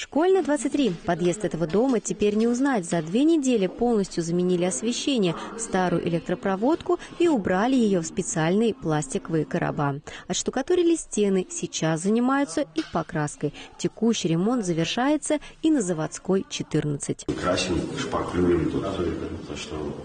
Школьная 23. Подъезд этого дома теперь не узнать. За две недели полностью заменили освещение, старую электропроводку и убрали ее в специальные пластиковые короба. Отштукатурили стены. Сейчас занимаются их покраской. Текущий ремонт завершается и на заводской 14. Красим, шпаклюем тут, то, что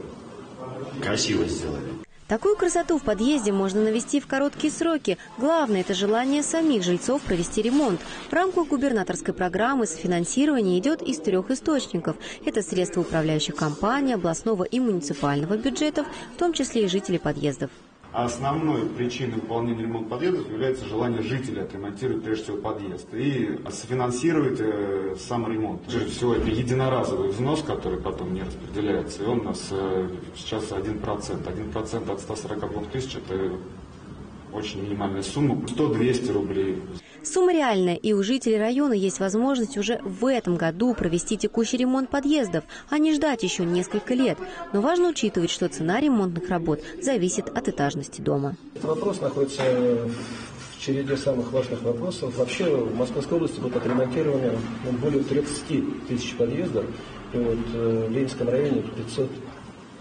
красиво сделали. Такую красоту в подъезде можно навести в короткие сроки. Главное – это желание самих жильцов провести ремонт. В рамках губернаторской программы софинансирование идет из трех источников. Это средства управляющих компаний, областного и муниципального бюджетов, в том числе и жители подъездов. А основной причиной выполнения ремонта подъездов является желание жителя отремонтировать прежде всего подъезд и софинансировать э, сам ремонт. Прежде всего это единоразовый взнос, который потом не распределяется, и он у нас э, сейчас 1%. 1% от 142 тысяч это очень минимальная сумма, 100-200 рублей. Сумма реальная, и у жителей района есть возможность уже в этом году провести текущий ремонт подъездов, а не ждать еще несколько лет. Но важно учитывать, что цена ремонтных работ зависит от этажности дома. Этот вопрос находится в череде самых важных вопросов. Вообще в Московской области будет отремонтировано ну, более 30 тысяч подъездов, и вот э, в Ленинском районе 500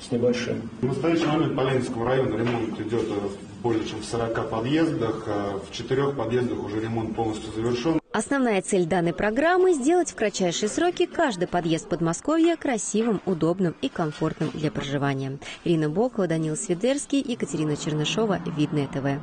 с небольшим. В настоящий момент по Ленинскому району ремонт идет в более чем в 40 подъездах. а В четырех подъездах уже ремонт полностью завершен. Основная цель данной программы – сделать в кратчайшие сроки каждый подъезд Подмосковья красивым, удобным и комфортным для проживания. Ирина Бокова, Данил Свидерский, Екатерина Чернышова, Видное ТВ.